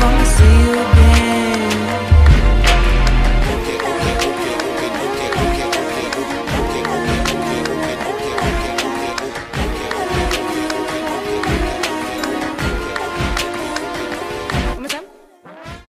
from the sea.